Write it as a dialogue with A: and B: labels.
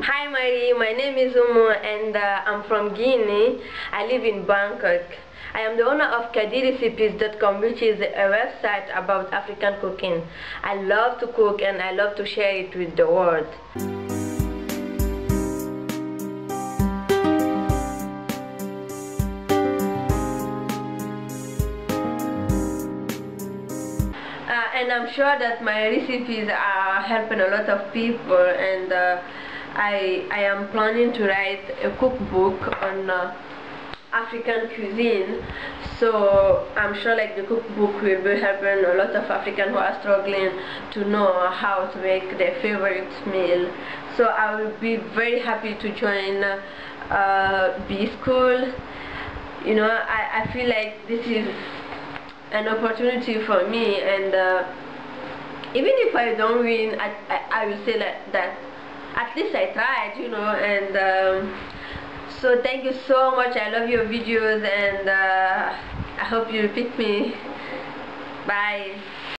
A: Hi Marie, my name is Oumou and uh, I'm from Guinea. I live in Bangkok. I am the owner of kadirecipes.com which is a website about African cooking. I love to cook and I love to share it with the world. Uh, and I'm sure that my recipes are helping a lot of people and uh, I, I am planning to write a cookbook on uh, African cuisine. So I'm sure like the cookbook will be helping a lot of Africans who are struggling to know how to make their favorite meal. So I will be very happy to join uh, B School. You know I, I feel like this is an opportunity for me and uh, even if I don't win I, I, I will say that, that at least I tried you know and um, so thank you so much. I love your videos and uh, I hope you repeat me. Bye